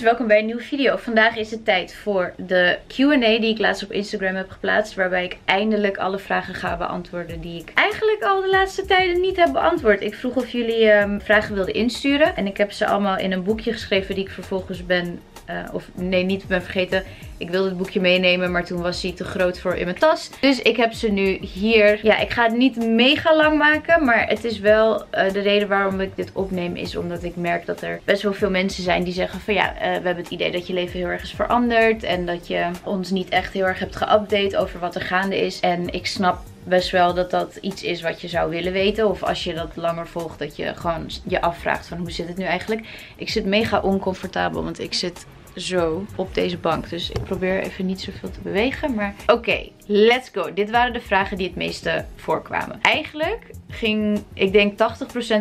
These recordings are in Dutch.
welkom bij een nieuwe video. Vandaag is het tijd voor de Q&A die ik laatst op Instagram heb geplaatst. Waarbij ik eindelijk alle vragen ga beantwoorden die ik eigenlijk al de laatste tijden niet heb beantwoord. Ik vroeg of jullie um, vragen wilden insturen. En ik heb ze allemaal in een boekje geschreven die ik vervolgens ben uh, of nee, niet ben vergeten. Ik wilde het boekje meenemen, maar toen was hij te groot voor in mijn tas. Dus ik heb ze nu hier. Ja, ik ga het niet mega lang maken, maar het is wel uh, de reden waarom ik dit opneem is omdat ik merk dat er best wel veel mensen zijn die zeggen van ja, uh, we hebben het idee dat je leven heel erg is veranderd en dat je ons niet echt heel erg hebt geüpdate over wat er gaande is. En ik snap best wel dat dat iets is wat je zou willen weten. Of als je dat langer volgt, dat je gewoon je afvraagt van hoe zit het nu eigenlijk. Ik zit mega oncomfortabel, want ik zit zo op deze bank. Dus ik probeer even niet zoveel te bewegen. Maar oké, let's go. Dit waren de vragen die het meeste voorkwamen. Eigenlijk ging, ik denk 80%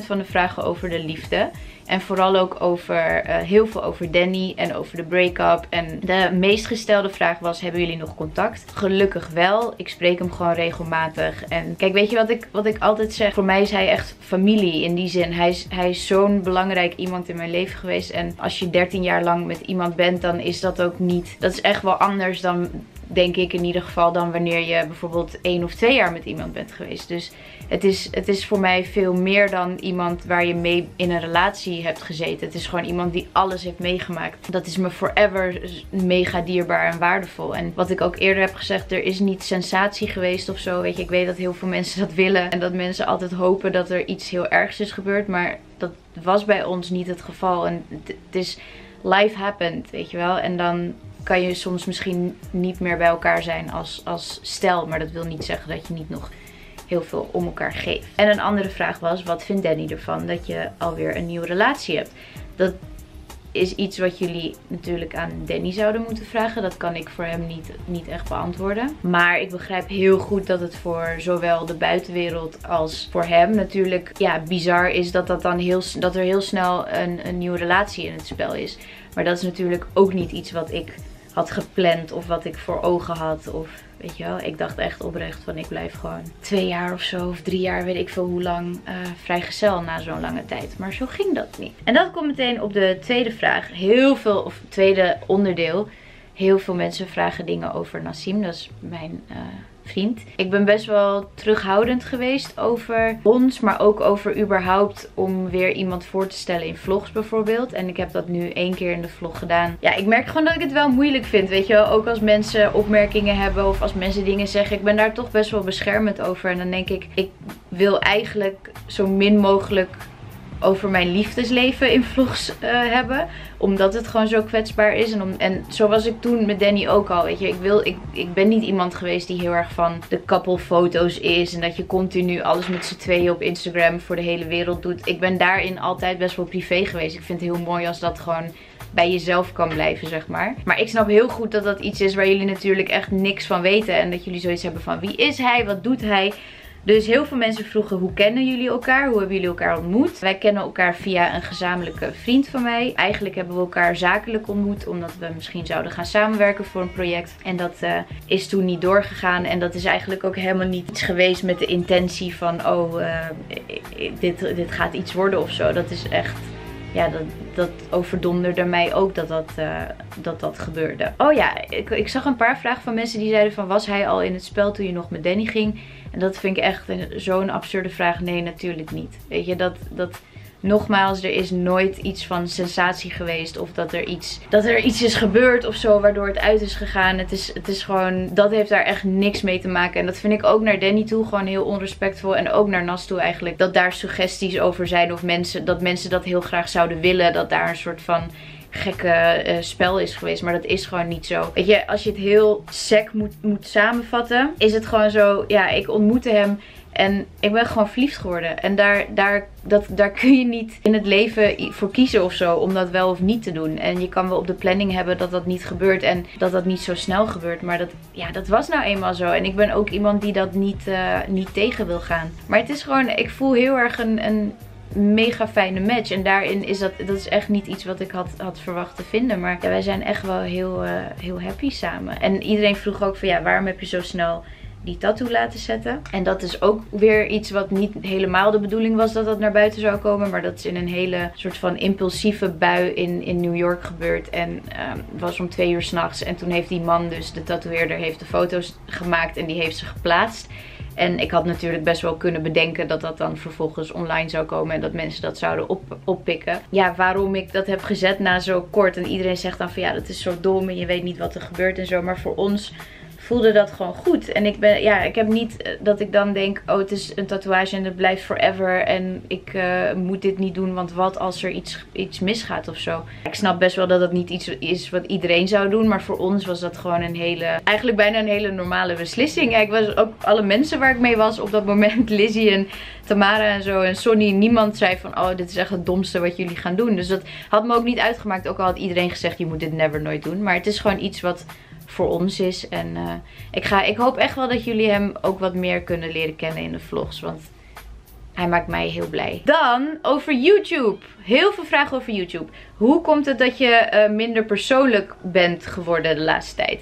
van de vragen over de liefde. En vooral ook over uh, heel veel over Danny en over de break-up. En de meest gestelde vraag was: hebben jullie nog contact? Gelukkig wel. Ik spreek hem gewoon regelmatig. En kijk, weet je wat ik, wat ik altijd zeg? Voor mij is hij echt familie in die zin. Hij is, hij is zo'n belangrijk iemand in mijn leven geweest. En als je 13 jaar lang met iemand bent, dan is dat ook niet. Dat is echt wel anders dan denk ik in ieder geval dan wanneer je bijvoorbeeld één of twee jaar met iemand bent geweest. Dus het is, het is voor mij veel meer dan iemand waar je mee in een relatie hebt gezeten. Het is gewoon iemand die alles heeft meegemaakt. Dat is me forever mega dierbaar en waardevol. En wat ik ook eerder heb gezegd, er is niet sensatie geweest of zo. Weet je, ik weet dat heel veel mensen dat willen. En dat mensen altijd hopen dat er iets heel ergs is gebeurd. Maar dat was bij ons niet het geval. En het is life happened, weet je wel. En dan kan je soms misschien niet meer bij elkaar zijn als, als stel. Maar dat wil niet zeggen dat je niet nog heel veel om elkaar geeft. En een andere vraag was, wat vindt Danny ervan dat je alweer een nieuwe relatie hebt? Dat is iets wat jullie natuurlijk aan Danny zouden moeten vragen. Dat kan ik voor hem niet, niet echt beantwoorden. Maar ik begrijp heel goed dat het voor zowel de buitenwereld als voor hem natuurlijk ja, bizar is dat, dat, dan heel, dat er heel snel een, een nieuwe relatie in het spel is. Maar dat is natuurlijk ook niet iets wat ik had gepland of wat ik voor ogen had. Of weet je wel, ik dacht echt oprecht van ik blijf gewoon twee jaar of zo of drie jaar, weet ik veel hoe lang, uh, vrijgezel na zo'n lange tijd. Maar zo ging dat niet. En dat komt meteen op de tweede vraag. Heel veel, of tweede onderdeel. Heel veel mensen vragen dingen over Nassim. Dat is mijn... Uh, vriend. Ik ben best wel terughoudend geweest over ons, maar ook over überhaupt om weer iemand voor te stellen in vlogs bijvoorbeeld. En ik heb dat nu één keer in de vlog gedaan. Ja, ik merk gewoon dat ik het wel moeilijk vind, weet je wel. Ook als mensen opmerkingen hebben of als mensen dingen zeggen. Ik ben daar toch best wel beschermend over. En dan denk ik, ik wil eigenlijk zo min mogelijk over mijn liefdesleven in vlogs uh, hebben. Omdat het gewoon zo kwetsbaar is. En, om, en zo was ik toen met Danny ook al. Weet je, ik, wil, ik, ik ben niet iemand geweest die heel erg van de couple foto's is. En dat je continu alles met z'n tweeën op Instagram voor de hele wereld doet. Ik ben daarin altijd best wel privé geweest. Ik vind het heel mooi als dat gewoon bij jezelf kan blijven, zeg maar. Maar ik snap heel goed dat dat iets is waar jullie natuurlijk echt niks van weten. En dat jullie zoiets hebben van wie is hij, wat doet hij... Dus heel veel mensen vroegen hoe kennen jullie elkaar? Hoe hebben jullie elkaar ontmoet? Wij kennen elkaar via een gezamenlijke vriend van mij. Eigenlijk hebben we elkaar zakelijk ontmoet omdat we misschien zouden gaan samenwerken voor een project. En dat uh, is toen niet doorgegaan. En dat is eigenlijk ook helemaal niet iets geweest met de intentie van oh uh, dit, dit gaat iets worden of zo. Dat is echt ja, dat, dat overdonderde mij ook dat dat, uh, dat dat gebeurde. Oh ja, ik, ik zag een paar vragen van mensen die zeiden van was hij al in het spel toen je nog met Danny ging? En dat vind ik echt zo'n absurde vraag. Nee, natuurlijk niet. Weet je, dat... dat nogmaals, er is nooit iets van sensatie geweest. Of dat er iets, dat er iets is gebeurd of zo. Waardoor het uit is gegaan. Het is, het is gewoon, dat heeft daar echt niks mee te maken. En dat vind ik ook naar Danny toe gewoon heel onrespectvol. En ook naar Nas toe eigenlijk. Dat daar suggesties over zijn. Of mensen, dat mensen dat heel graag zouden willen. Dat daar een soort van gekke uh, spel is geweest. Maar dat is gewoon niet zo. Weet je, als je het heel sec moet, moet samenvatten. Is het gewoon zo, ja, ik ontmoette hem. En ik ben gewoon verliefd geworden. En daar, daar, dat, daar kun je niet in het leven voor kiezen of zo. Om dat wel of niet te doen. En je kan wel op de planning hebben dat dat niet gebeurt. En dat dat niet zo snel gebeurt. Maar dat, ja, dat was nou eenmaal zo. En ik ben ook iemand die dat niet, uh, niet tegen wil gaan. Maar het is gewoon, ik voel heel erg een, een mega fijne match. En daarin is dat, dat is echt niet iets wat ik had, had verwacht te vinden. Maar ja, wij zijn echt wel heel, uh, heel happy samen. En iedereen vroeg ook van ja, waarom heb je zo snel die tattoo laten zetten. En dat is ook weer iets wat niet helemaal de bedoeling was dat dat naar buiten zou komen. Maar dat is in een hele soort van impulsieve bui in, in New York gebeurd. En um, was om twee uur s'nachts. En toen heeft die man dus, de tatoeëerder, heeft de foto's gemaakt en die heeft ze geplaatst. En ik had natuurlijk best wel kunnen bedenken dat dat dan vervolgens online zou komen en dat mensen dat zouden op, oppikken. Ja, waarom ik dat heb gezet na zo kort en iedereen zegt dan van ja, dat is zo dom en je weet niet wat er gebeurt en zo. Maar voor ons voelde dat gewoon goed. En ik ben, ja, ik heb niet eh, dat ik dan denk, oh het is een tatoeage en het blijft forever. En ik uh, moet dit niet doen, want wat als er iets, iets misgaat of zo. Ik snap best wel dat dat niet iets is wat iedereen zou doen. Maar voor ons was dat gewoon een hele, eigenlijk bijna een hele normale beslissing. Ik was ook alle mensen waar ik mee was op dat moment, Lizzie en Tamara en zo en Sonny. Niemand zei van, oh dit is echt het domste wat jullie gaan doen. Dus dat had me ook niet uitgemaakt. Ook al had iedereen gezegd, je moet dit never nooit doen. Maar het is gewoon iets wat voor ons is. En uh, ik, ga, ik hoop echt wel dat jullie hem ook wat meer kunnen leren kennen in de vlogs. Want hij maakt mij heel blij. Dan over YouTube. Heel veel vragen over YouTube. Hoe komt het dat je uh, minder persoonlijk bent geworden de laatste tijd?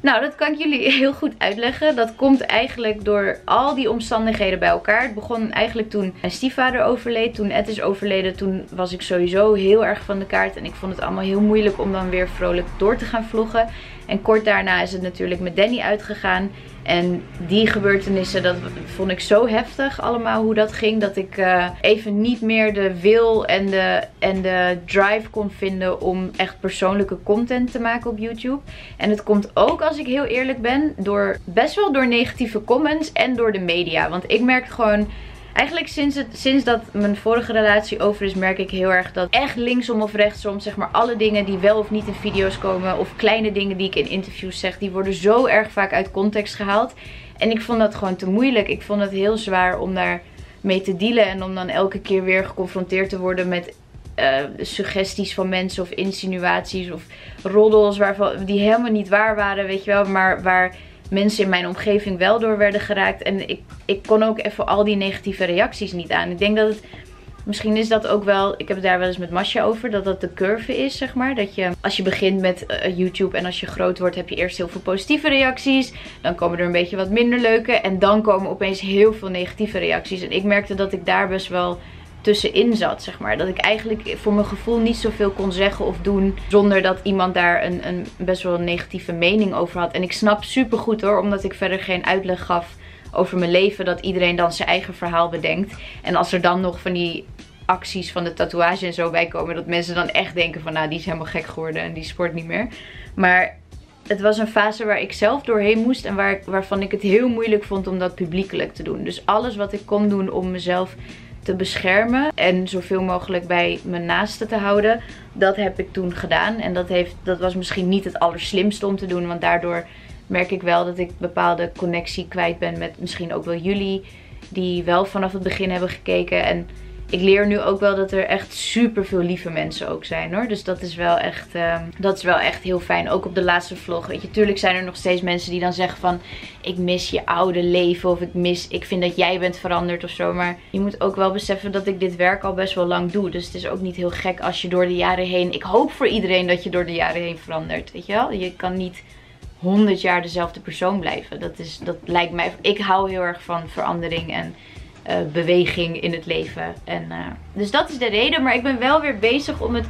Nou, dat kan ik jullie heel goed uitleggen. Dat komt eigenlijk door al die omstandigheden bij elkaar. Het begon eigenlijk toen mijn stiefvader overleed. Toen Ed is overleden, toen was ik sowieso heel erg van de kaart. En ik vond het allemaal heel moeilijk om dan weer vrolijk door te gaan vloggen. En kort daarna is het natuurlijk met Danny uitgegaan. En die gebeurtenissen, dat vond ik zo heftig allemaal hoe dat ging. Dat ik uh, even niet meer de wil en de, en de drive kon vinden om echt persoonlijke content te maken op YouTube. En het komt ook, als ik heel eerlijk ben, door best wel door negatieve comments en door de media. Want ik merk gewoon Eigenlijk sinds, het, sinds dat mijn vorige relatie over is, merk ik heel erg dat echt linksom of rechtsom, zeg maar, alle dingen die wel of niet in video's komen, of kleine dingen die ik in interviews zeg, die worden zo erg vaak uit context gehaald. En ik vond dat gewoon te moeilijk. Ik vond het heel zwaar om daar mee te dealen en om dan elke keer weer geconfronteerd te worden met uh, suggesties van mensen of insinuaties of roddels waarvan, die helemaal niet waar waren, weet je wel, maar waar mensen in mijn omgeving wel door werden geraakt. En ik, ik kon ook even al die negatieve reacties niet aan. Ik denk dat het... Misschien is dat ook wel, ik heb het daar wel eens met Masja over, dat dat de curve is, zeg maar. Dat je, als je begint met uh, YouTube en als je groot wordt, heb je eerst heel veel positieve reacties. Dan komen er een beetje wat minder leuke. En dan komen opeens heel veel negatieve reacties. En ik merkte dat ik daar best wel tussenin zat, zeg maar. Dat ik eigenlijk voor mijn gevoel niet zoveel kon zeggen of doen zonder dat iemand daar een, een best wel negatieve mening over had. En ik snap super goed hoor, omdat ik verder geen uitleg gaf over mijn leven, dat iedereen dan zijn eigen verhaal bedenkt. En als er dan nog van die acties van de tatoeage en zo bij komen, dat mensen dan echt denken van nou, die is helemaal gek geworden en die sport niet meer. Maar het was een fase waar ik zelf doorheen moest en waar, waarvan ik het heel moeilijk vond om dat publiekelijk te doen. Dus alles wat ik kon doen om mezelf te beschermen en zoveel mogelijk bij mijn naasten te houden. Dat heb ik toen gedaan. En dat, heeft, dat was misschien niet het allerslimste om te doen, want daardoor merk ik wel dat ik bepaalde connectie kwijt ben met misschien ook wel jullie. Die wel vanaf het begin hebben gekeken. En ik leer nu ook wel dat er echt super veel lieve mensen ook zijn hoor. Dus dat is wel echt, uh, dat is wel echt heel fijn. Ook op de laatste vlog. Weet je, tuurlijk zijn er nog steeds mensen die dan zeggen van ik mis je oude leven. Of ik mis, ik vind dat jij bent veranderd of zo. Maar je moet ook wel beseffen dat ik dit werk al best wel lang doe. Dus het is ook niet heel gek als je door de jaren heen. Ik hoop voor iedereen dat je door de jaren heen verandert. Weet je wel? Je kan niet 100 jaar dezelfde persoon blijven. Dat, is, dat lijkt mij. Ik hou heel erg van verandering en uh, beweging in het leven. En, uh, dus dat is de reden. Maar ik ben wel weer bezig om het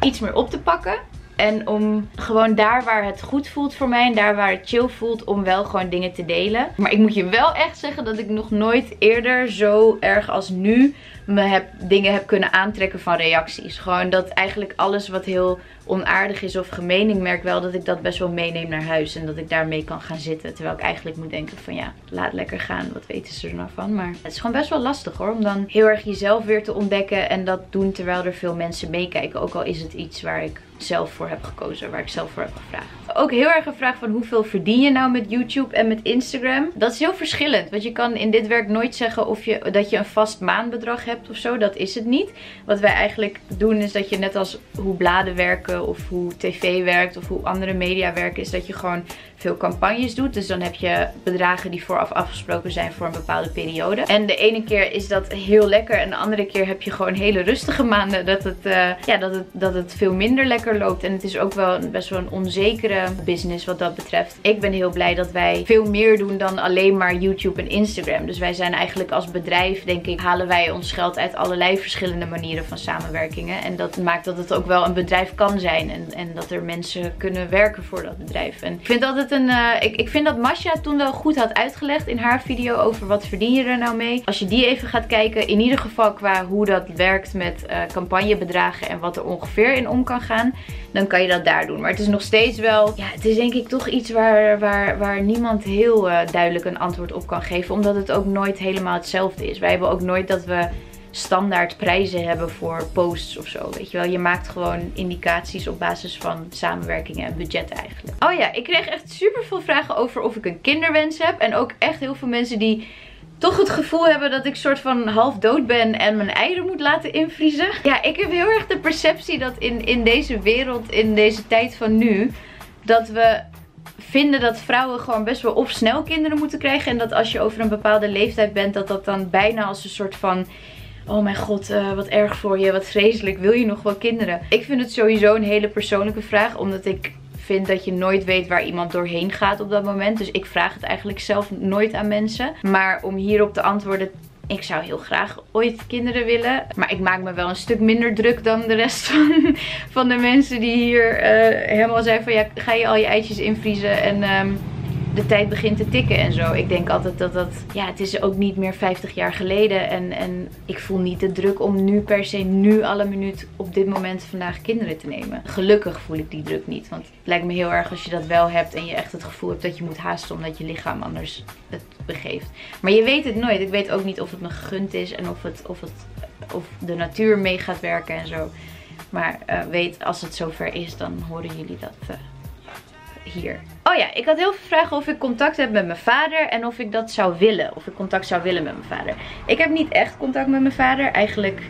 iets meer op te pakken. En om gewoon daar waar het goed voelt voor mij en daar waar het chill voelt om wel gewoon dingen te delen. Maar ik moet je wel echt zeggen dat ik nog nooit eerder zo erg als nu me heb, dingen heb kunnen aantrekken van reacties. Gewoon dat eigenlijk alles wat heel onaardig is of gemeen. Ik merk wel dat ik dat best wel meeneem naar huis. En dat ik daarmee kan gaan zitten. Terwijl ik eigenlijk moet denken van ja, laat lekker gaan. Wat weten ze er nou van? Maar het is gewoon best wel lastig hoor. Om dan heel erg jezelf weer te ontdekken. En dat doen terwijl er veel mensen meekijken. Ook al is het iets waar ik zelf voor heb gekozen. Waar ik zelf voor heb gevraagd. Ook heel erg een vraag van hoeveel verdien je nou met YouTube en met Instagram? Dat is heel verschillend. Want je kan in dit werk nooit zeggen of je, dat je een vast maandbedrag hebt of zo. Dat is het niet. Wat wij eigenlijk doen is dat je net als hoe bladen werken of hoe tv werkt of hoe andere media werken. Is dat je gewoon veel campagnes doet. Dus dan heb je bedragen die vooraf afgesproken zijn voor een bepaalde periode. En de ene keer is dat heel lekker en de andere keer heb je gewoon hele rustige maanden dat het, uh, ja, dat het, dat het veel minder lekker loopt. En het is ook wel best wel een onzekere business wat dat betreft. Ik ben heel blij dat wij veel meer doen dan alleen maar YouTube en Instagram. Dus wij zijn eigenlijk als bedrijf, denk ik, halen wij ons geld uit allerlei verschillende manieren van samenwerkingen. En dat maakt dat het ook wel een bedrijf kan zijn. En, en dat er mensen kunnen werken voor dat bedrijf. En ik vind altijd Uh, ik, ik vind dat Masha toen wel goed had uitgelegd in haar video over wat verdien je er nou mee. Als je die even gaat kijken, in ieder geval qua hoe dat werkt met uh, campagnebedragen en wat er ongeveer in om kan gaan, dan kan je dat daar doen. Maar het is nog steeds wel. Ja, het is denk ik toch iets waar, waar, waar niemand heel uh, duidelijk een antwoord op kan geven. Omdat het ook nooit helemaal hetzelfde is. Wij hebben ook nooit dat we standaard prijzen hebben voor posts of zo. Weet je wel, je maakt gewoon indicaties op basis van samenwerkingen en budget eigenlijk. Oh ja, ik kreeg echt super veel vragen over of ik een kinderwens heb. En ook echt heel veel mensen die toch het gevoel hebben dat ik soort van half dood ben en mijn eieren moet laten invriezen. Ja, ik heb heel erg de perceptie dat in, in deze wereld, in deze tijd van nu, dat we vinden dat vrouwen gewoon best wel op snel kinderen moeten krijgen. En dat als je over een bepaalde leeftijd bent, dat dat dan bijna als een soort van oh mijn god, uh, wat erg voor je, wat vreselijk, wil je nog wel kinderen? Ik vind het sowieso een hele persoonlijke vraag, omdat ik vind dat je nooit weet waar iemand doorheen gaat op dat moment. Dus ik vraag het eigenlijk zelf nooit aan mensen. Maar om hierop te antwoorden, ik zou heel graag ooit kinderen willen. Maar ik maak me wel een stuk minder druk dan de rest van, van de mensen die hier uh, helemaal zijn van ja, ga je al je eitjes invriezen en... Um, de tijd begint te tikken en zo. Ik denk altijd dat dat, ja, het is ook niet meer 50 jaar geleden. En, en ik voel niet de druk om nu per se, nu alle minuut op dit moment vandaag kinderen te nemen. Gelukkig voel ik die druk niet. Want het lijkt me heel erg als je dat wel hebt en je echt het gevoel hebt dat je moet haasten omdat je lichaam anders het begeeft. Maar je weet het nooit. Ik weet ook niet of het me gegund is en of, het, of, het, of de natuur mee gaat werken en zo. Maar uh, weet, als het zover is, dan horen jullie dat uh, hier. Oh ja, ik had heel veel vragen of ik contact heb met mijn vader en of ik dat zou willen. Of ik contact zou willen met mijn vader. Ik heb niet echt contact met mijn vader. Eigenlijk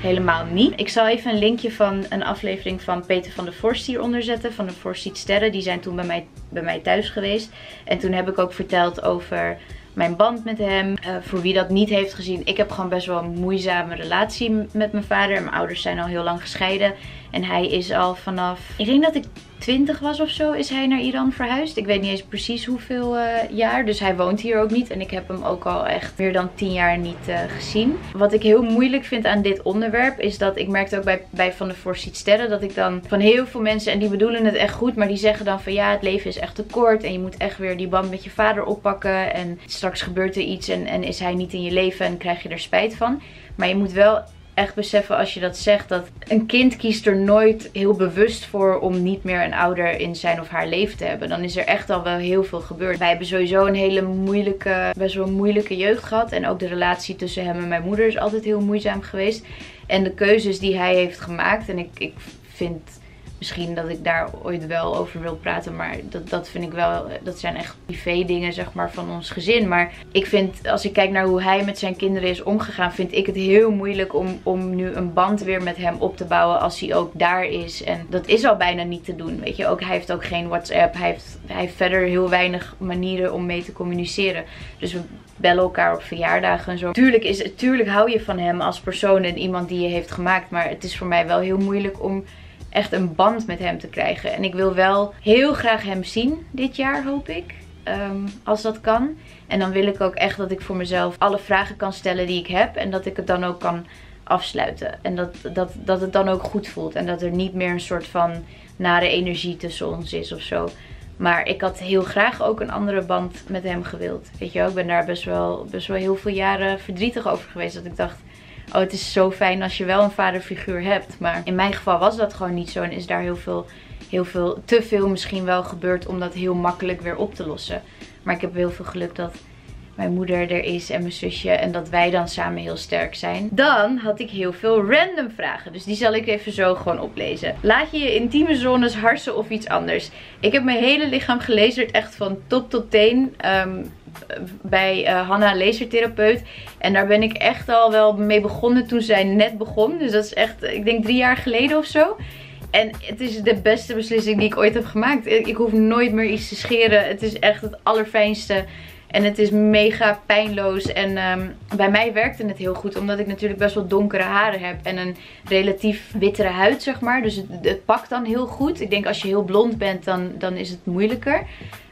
helemaal niet. Ik zal even een linkje van een aflevering van Peter van der Vorst hieronder zetten. Van de Vorst Sterren. Die zijn toen bij mij, bij mij thuis geweest. En toen heb ik ook verteld over mijn band met hem. Uh, voor wie dat niet heeft gezien, ik heb gewoon best wel een moeizame relatie met mijn vader. Mijn ouders zijn al heel lang gescheiden. En hij is al vanaf, ik denk dat ik 20 was of zo, is hij naar Iran verhuisd. Ik weet niet eens precies hoeveel uh, jaar. Dus hij woont hier ook niet. En ik heb hem ook al echt meer dan 10 jaar niet uh, gezien. Wat ik heel moeilijk vind aan dit onderwerp is dat ik merkte ook bij, bij Van de Voorziet Sterren dat ik dan van heel veel mensen, en die bedoelen het echt goed, maar die zeggen dan van ja, het leven is echt te kort. En je moet echt weer die band met je vader oppakken. En straks gebeurt er iets en, en is hij niet in je leven en krijg je er spijt van. Maar je moet wel echt beseffen als je dat zegt. Dat een kind kiest er nooit heel bewust voor om niet meer een ouder in zijn of haar leven te hebben. Dan is er echt al wel heel veel gebeurd. Wij hebben sowieso een hele moeilijke, best wel moeilijke jeugd gehad. En ook de relatie tussen hem en mijn moeder is altijd heel moeizaam geweest. En de keuzes die hij heeft gemaakt. En ik, ik vind misschien dat ik daar ooit wel over wil praten. Maar dat, dat vind ik wel, dat zijn echt privé dingen zeg maar van ons gezin. Maar ik vind, als ik kijk naar hoe hij met zijn kinderen is omgegaan, vind ik het heel moeilijk om, om nu een band weer met hem op te bouwen als hij ook daar is. En dat is al bijna niet te doen, weet je. Ook, hij heeft ook geen WhatsApp, hij heeft, hij heeft verder heel weinig manieren om mee te communiceren. Dus we bellen elkaar op verjaardagen en zo. Tuurlijk, is, tuurlijk hou je van hem als persoon en iemand die je heeft gemaakt. Maar het is voor mij wel heel moeilijk om echt een band met hem te krijgen. En ik wil wel heel graag hem zien dit jaar, hoop ik. Um, als dat kan. En dan wil ik ook echt dat ik voor mezelf alle vragen kan stellen die ik heb. En dat ik het dan ook kan afsluiten. En dat, dat, dat het dan ook goed voelt. En dat er niet meer een soort van nare energie tussen ons is of zo. Maar ik had heel graag ook een andere band met hem gewild. Weet je wel, ik ben daar best wel, best wel heel veel jaren verdrietig over geweest. Dat ik dacht, oh het is zo fijn als je wel een vaderfiguur hebt. Maar in mijn geval was dat gewoon niet zo en is daar heel veel, heel veel, te veel misschien wel gebeurd om dat heel makkelijk weer op te lossen. Maar ik heb heel veel geluk dat mijn moeder er is en mijn zusje en dat wij dan samen heel sterk zijn. Dan had ik heel veel random vragen. Dus die zal ik even zo gewoon oplezen. Laat je je intieme zones harsen of iets anders? Ik heb mijn hele lichaam gelezerd echt van top tot teen. Um, bij uh, Hanna lasertherapeut. En daar ben ik echt al wel mee begonnen toen zij net begon. Dus dat is echt, ik denk drie jaar geleden of zo. En het is de beste beslissing die ik ooit heb gemaakt. Ik hoef nooit meer iets te scheren. Het is echt het allerfijnste. En het is mega pijnloos. En ehm, bij mij werkte het heel goed. Omdat ik natuurlijk best wel donkere haren heb. En een relatief wittere huid, zeg maar. Dus het, het pakt dan heel goed. Ik denk als je heel blond bent, dan, dan is het moeilijker.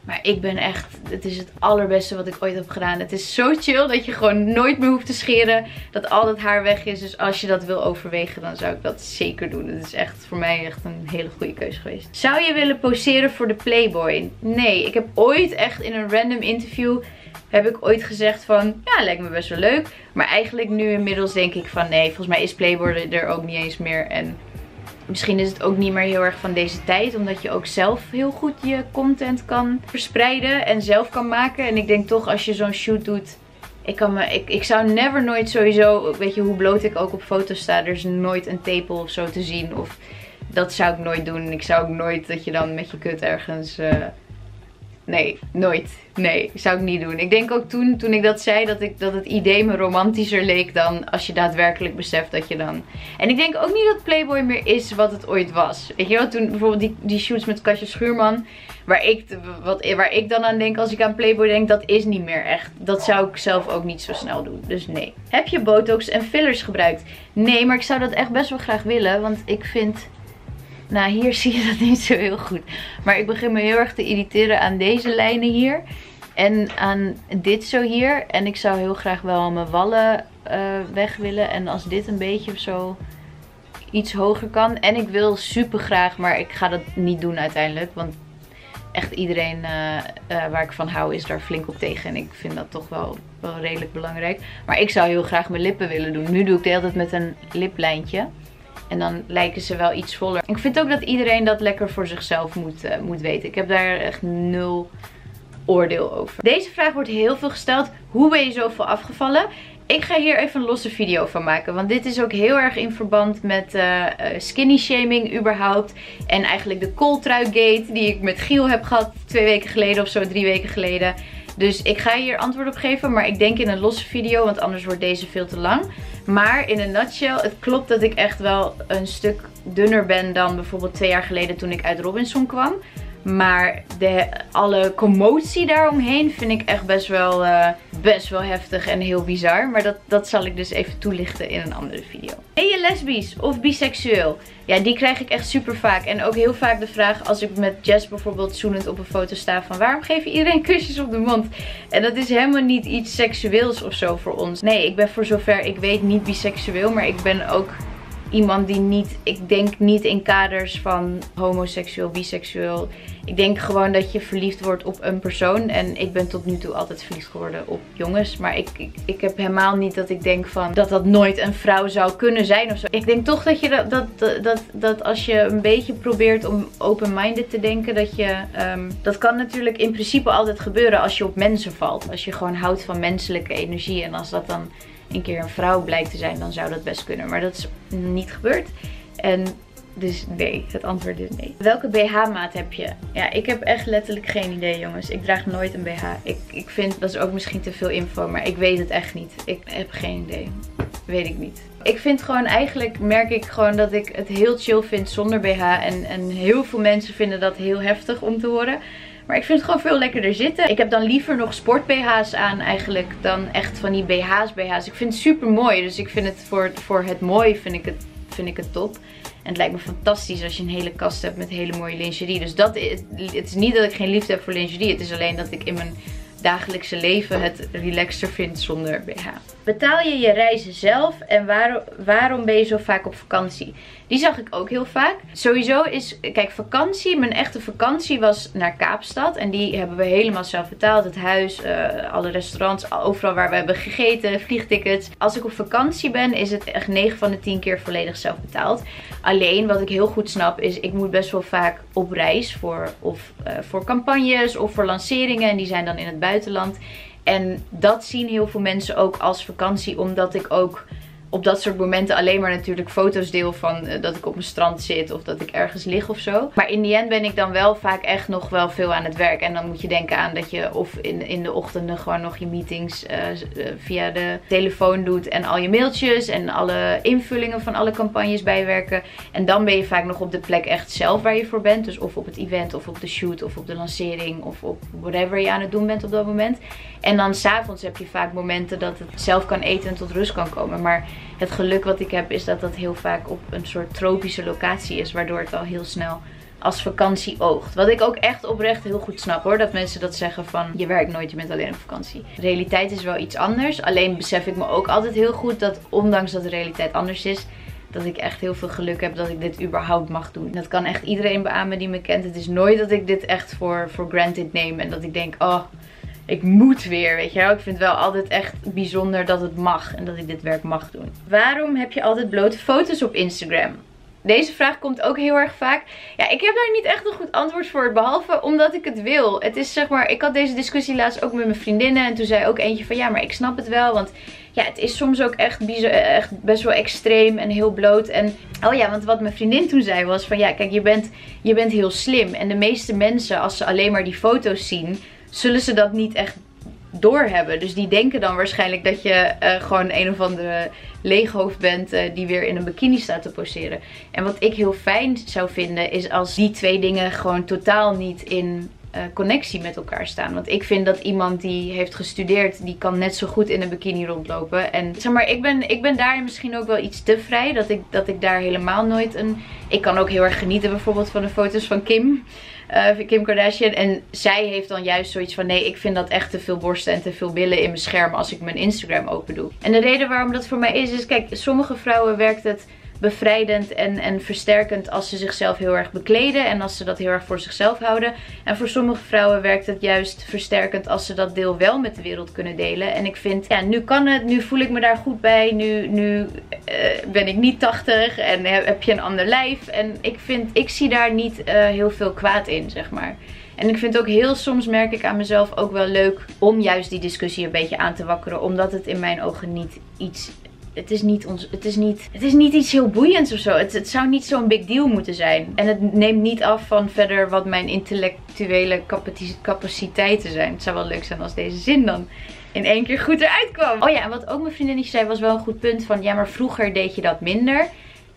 Maar ik ben echt, het is het allerbeste wat ik ooit heb gedaan. Het is zo chill dat je gewoon nooit meer hoeft te scheren. Dat al dat haar weg is. Dus als je dat wil overwegen, dan zou ik dat zeker doen. Het is echt voor mij echt een hele goede keuze geweest. Zou je willen poseren voor de Playboy? Nee, ik heb ooit echt in een random interview heb ik ooit gezegd van, ja, lijkt me best wel leuk. Maar eigenlijk nu inmiddels denk ik van, nee, volgens mij is Playboy er ook niet eens meer. En misschien is het ook niet meer heel erg van deze tijd. Omdat je ook zelf heel goed je content kan verspreiden en zelf kan maken. En ik denk toch als je zo'n shoot doet... Ik, kan me, ik, ik zou never nooit sowieso, weet je hoe bloot ik ook op foto's sta. Er is nooit een tepel of zo te zien. Of dat zou ik nooit doen. En ik zou ook nooit dat je dan met je kut ergens... Uh, Nee, nooit. Nee, zou ik niet doen. Ik denk ook toen, toen ik dat zei, dat, ik, dat het idee me romantischer leek dan als je daadwerkelijk beseft dat je dan... En ik denk ook niet dat Playboy meer is wat het ooit was. Weet je wel, toen bijvoorbeeld die, die shoots met Katja Schuurman, waar ik, wat, waar ik dan aan denk als ik aan Playboy denk, dat is niet meer echt. Dat zou ik zelf ook niet zo snel doen. Dus nee. Heb je botox en fillers gebruikt? Nee, maar ik zou dat echt best wel graag willen, want ik vind nou, hier zie je dat niet zo heel goed. Maar ik begin me heel erg te irriteren aan deze lijnen hier. En aan dit zo hier. En ik zou heel graag wel mijn wallen uh, weg willen. En als dit een beetje zo iets hoger kan. En ik wil super graag, maar ik ga dat niet doen uiteindelijk. Want echt iedereen uh, uh, waar ik van hou is daar flink op tegen. En ik vind dat toch wel, wel redelijk belangrijk. Maar ik zou heel graag mijn lippen willen doen. Nu doe ik de hele tijd met een liplijntje. En dan lijken ze wel iets voller. Ik vind ook dat iedereen dat lekker voor zichzelf moet, uh, moet weten. Ik heb daar echt nul oordeel over. Deze vraag wordt heel veel gesteld. Hoe ben je zoveel afgevallen? Ik ga hier even een losse video van maken. Want dit is ook heel erg in verband met uh, skinny shaming überhaupt. En eigenlijk de kooltruigate die ik met Giel heb gehad twee weken geleden of zo, drie weken geleden. Dus ik ga hier antwoord op geven, maar ik denk in een losse video, want anders wordt deze veel te lang. Maar in een nutshell, het klopt dat ik echt wel een stuk dunner ben dan bijvoorbeeld twee jaar geleden toen ik uit Robinson kwam. Maar de, alle commotie daaromheen vind ik echt best wel, uh, best wel heftig en heel bizar. Maar dat, dat zal ik dus even toelichten in een andere video. Ben je lesbisch of biseksueel? Ja, die krijg ik echt super vaak. En ook heel vaak de vraag als ik met Jess bijvoorbeeld zoenend op een foto sta van waarom geef je iedereen kusjes op de mond? En dat is helemaal niet iets seksueels of zo voor ons. Nee, ik ben voor zover ik weet niet biseksueel, maar ik ben ook iemand die niet, ik denk niet in kaders van homoseksueel, biseksueel. Ik denk gewoon dat je verliefd wordt op een persoon. En ik ben tot nu toe altijd verliefd geworden op jongens. Maar ik, ik, heb helemaal niet dat ik denk van dat dat nooit een vrouw zou kunnen zijn of zo. Ik denk toch dat je dat, dat, dat, dat als je een beetje probeert om open-minded te denken. Dat je, um, dat kan natuurlijk in principe altijd gebeuren als je op mensen valt. Als je gewoon houdt van menselijke energie. En als dat dan een keer een vrouw blijkt te zijn, dan zou dat best kunnen. Maar dat is niet gebeurd. En dus nee, het antwoord is nee. Welke BH-maat heb je? Ja, ik heb echt letterlijk geen idee, jongens. Ik draag nooit een BH. Ik, ik vind, dat is ook misschien te veel info, maar ik weet het echt niet. Ik heb geen idee. Weet ik niet. Ik vind gewoon, eigenlijk merk ik gewoon dat ik het heel chill vind zonder BH. En, en heel veel mensen vinden dat heel heftig om te horen. Maar ik vind het gewoon veel lekkerder zitten. Ik heb dan liever nog sport BH's aan eigenlijk dan echt van die BH's BH's. Ik vind het super mooi. Dus ik vind het voor, voor het mooi vind ik het, vind ik het top. En het lijkt me fantastisch als je een hele kast hebt met hele mooie lingerie. Dus dat is, het is niet dat ik geen liefde heb voor lingerie. Het is alleen dat ik in mijn dagelijkse leven het relaxter vind zonder BH. Betaal je je reizen zelf en waarom, ben je zo vaak op vakantie? Die zag ik ook heel vaak. Sowieso is, kijk, vakantie, mijn echte vakantie was naar Kaapstad. En die hebben we helemaal zelf betaald. Het huis, uh, alle restaurants, overal waar we hebben gegeten, vliegtickets. Als ik op vakantie ben, is het echt 9 van de 10 keer volledig zelf betaald. Alleen, wat ik heel goed snap, is ik moet best wel vaak op reis voor, of, uh, voor campagnes of voor lanceringen. En die zijn dan in het buitenland. En dat zien heel veel mensen ook als vakantie, omdat ik ook op dat soort momenten alleen maar natuurlijk foto's deel van eh, dat ik op een strand zit of dat ik ergens lig of zo. Maar in die end ben ik dan wel vaak echt nog wel veel aan het werk. En dan moet je denken aan dat je of in, in de ochtenden gewoon nog je meetings uh, via de telefoon doet en al je mailtjes en alle invullingen van alle campagnes bijwerken. En dan ben je vaak nog op de plek echt zelf waar je voor bent. Dus of op het event of op de shoot of op de lancering of op whatever je aan het doen bent op dat moment. En dan s'avonds heb je vaak momenten dat het zelf kan eten en tot rust kan komen. Maar het geluk wat ik heb is dat dat heel vaak op een soort tropische locatie is. Waardoor het al heel snel als vakantie oogt. Wat ik ook echt oprecht heel goed snap hoor. Dat mensen dat zeggen van je werkt nooit, je bent alleen op vakantie. Realiteit is wel iets anders. Alleen besef ik me ook altijd heel goed dat ondanks dat de realiteit anders is dat ik echt heel veel geluk heb dat ik dit überhaupt mag doen. Dat kan echt iedereen beamen die me kent. Het is nooit dat ik dit echt voor, voor granted neem. En dat ik denk, oh, ik moet weer, weet je wel. Ik vind het wel altijd echt bijzonder dat het mag en dat ik dit werk mag doen. Waarom heb je altijd blote foto's op Instagram? Deze vraag komt ook heel erg vaak. Ja, ik heb daar niet echt een goed antwoord voor. Behalve omdat ik het wil. Het is zeg maar, ik had deze discussie laatst ook met mijn vriendinnen. En toen zei ook eentje van ja, maar ik snap het wel. Want ja, het is soms ook echt, echt best wel extreem en heel bloot. En oh ja, want wat mijn vriendin toen zei was van ja, kijk, je bent, je bent heel slim. En de meeste mensen, als ze alleen maar die foto's zien zullen ze dat niet echt doorhebben. Dus die denken dan waarschijnlijk dat je uh, gewoon een of andere leeghoofd bent uh, die weer in een bikini staat te poseren. En wat ik heel fijn zou vinden is als die twee dingen gewoon totaal niet in uh, connectie met elkaar staan. Want ik vind dat iemand die heeft gestudeerd, die kan net zo goed in een bikini rondlopen. En zeg maar, ik ben, ik ben daarin misschien ook wel iets te vrij. Dat ik, dat ik daar helemaal nooit een... Ik kan ook heel erg genieten bijvoorbeeld van de foto's van Kim. Uh, Kim Kardashian. En zij heeft dan juist zoiets van nee, ik vind dat echt te veel borsten en te veel billen in mijn scherm als ik mijn Instagram open doe. En de reden waarom dat voor mij is, is kijk, sommige vrouwen werkt het bevrijdend en, en versterkend als ze zichzelf heel erg bekleden. En als ze dat heel erg voor zichzelf houden. En voor sommige vrouwen werkt het juist versterkend als ze dat deel wel met de wereld kunnen delen. En ik vind, ja, nu kan het. Nu voel ik me daar goed bij. Nu, nu uh, ben ik niet 80 en heb, je een ander lijf. En ik vind, ik zie daar niet uh, heel veel kwaad in, zeg maar. En ik vind ook heel soms merk ik aan mezelf ook wel leuk om juist die discussie een beetje aan te wakkeren. Omdat het in mijn ogen niet iets het is niet, ons, het is niet, het is niet iets heel boeiends of zo. Het, het zou niet zo'n big deal moeten zijn. En het neemt niet af van verder wat mijn intellectuele capaciteiten zijn. Het zou wel leuk zijn als deze zin dan in één keer goed eruit kwam. Oh ja, en wat ook mijn vriendinnetje zei was wel een goed punt van... Ja, maar vroeger deed je dat minder.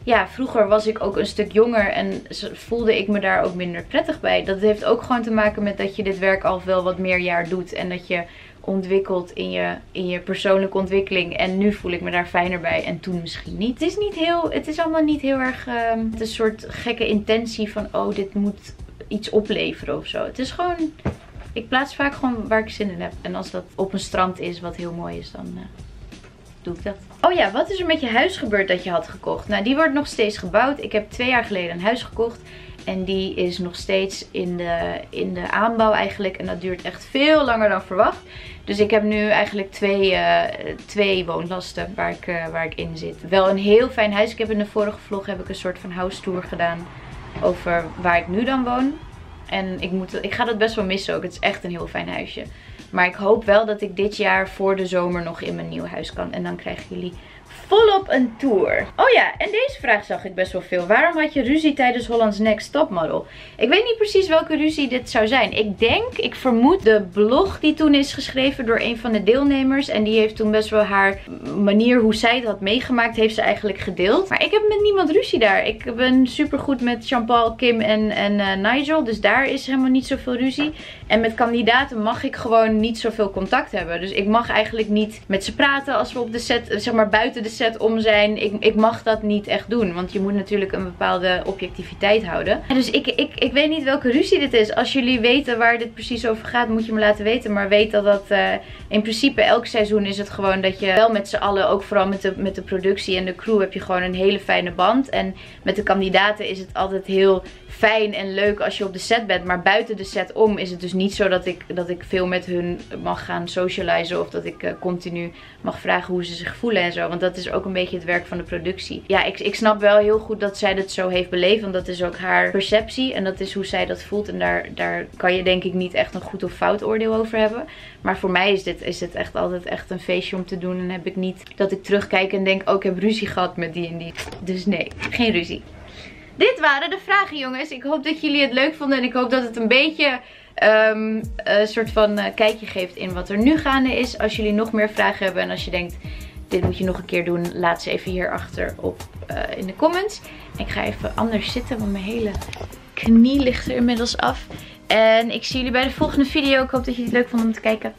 Ja, vroeger was ik ook een stuk jonger en voelde ik me daar ook minder prettig bij. Dat heeft ook gewoon te maken met dat je dit werk al wel wat meer jaar doet. En dat je ontwikkeld in je, in je persoonlijke ontwikkeling. En nu voel ik me daar fijner bij en toen misschien niet. Het is, niet heel, het is allemaal niet heel erg uh, een soort gekke intentie van oh dit moet iets opleveren of zo. Het is gewoon, ik plaats vaak gewoon waar ik zin in heb. En als dat op een strand is wat heel mooi is dan... Uh, doe ik dat. Oh ja, wat is er met je huis gebeurd dat je had gekocht? Nou, die wordt nog steeds gebouwd. Ik heb twee jaar geleden een huis gekocht. En die is nog steeds in de, in de aanbouw eigenlijk. En dat duurt echt veel langer dan verwacht. Dus ik heb nu eigenlijk twee, uh, twee woonlasten waar ik, uh, waar ik in zit. Wel een heel fijn huis. Ik heb in de vorige vlog heb ik een soort van house tour gedaan over waar ik nu dan woon. En ik, moet, ik ga dat best wel missen ook. Het is echt een heel fijn huisje. Maar ik hoop wel dat ik dit jaar voor de zomer nog in mijn nieuw huis kan. En dan krijgen jullie volop een tour. Oh ja, en deze vraag zag ik best wel veel. Waarom had je ruzie tijdens Holland's Next Topmodel? Ik weet niet precies welke ruzie dit zou zijn. Ik denk, ik vermoed de blog die toen is geschreven door een van de deelnemers. En die heeft toen best wel haar manier hoe zij het had meegemaakt, heeft ze eigenlijk gedeeld. Maar ik heb met niemand ruzie daar. Ik ben super goed met Jean-Paul, Kim en, en uh, Nigel. Dus daar is helemaal niet zoveel ruzie. En met kandidaten mag ik gewoon niet zoveel contact hebben. Dus ik mag eigenlijk niet met ze praten als we op de set, zeg maar buiten de set om zijn. Ik, ik mag dat niet echt doen. Want je moet natuurlijk een bepaalde objectiviteit houden. En dus ik, ik, ik weet niet welke ruzie dit is. Als jullie weten waar dit precies over gaat, moet je me laten weten. Maar weet dat dat uh, in principe elk seizoen is het gewoon dat je wel met z'n allen, ook vooral met de, met de productie en de crew, heb je gewoon een hele fijne band. En met de kandidaten is het altijd heel fijn en leuk als je op de set bent. Maar buiten de set om is het dus niet zo dat ik, dat ik veel met hun mag gaan socializen. Of dat ik continu mag vragen hoe ze zich voelen en zo. Want dat is ook een beetje het werk van de productie. Ja, ik, ik snap wel heel goed dat zij dat zo heeft beleefd. Want dat is ook haar perceptie. En dat is hoe zij dat voelt. En daar, daar kan je denk ik niet echt een goed of fout oordeel over hebben. Maar voor mij is dit, is dit echt altijd echt een feestje om te doen. En heb ik niet dat ik terugkijk en denk, oh ik heb ruzie gehad met die en die. Dus nee, geen ruzie. Dit waren de vragen jongens. Ik hoop dat jullie het leuk vonden. En ik hoop dat het een beetje um, een soort van uh, kijkje geeft in wat er nu gaande is. Als jullie nog meer vragen hebben en als je denkt, dit moet je nog een keer doen. Laat ze even hierachter op uh, in de comments. ik ga even anders zitten, want mijn hele knie ligt er inmiddels af. En ik zie jullie bij de volgende video. Ik hoop dat jullie het leuk vonden om te kijken.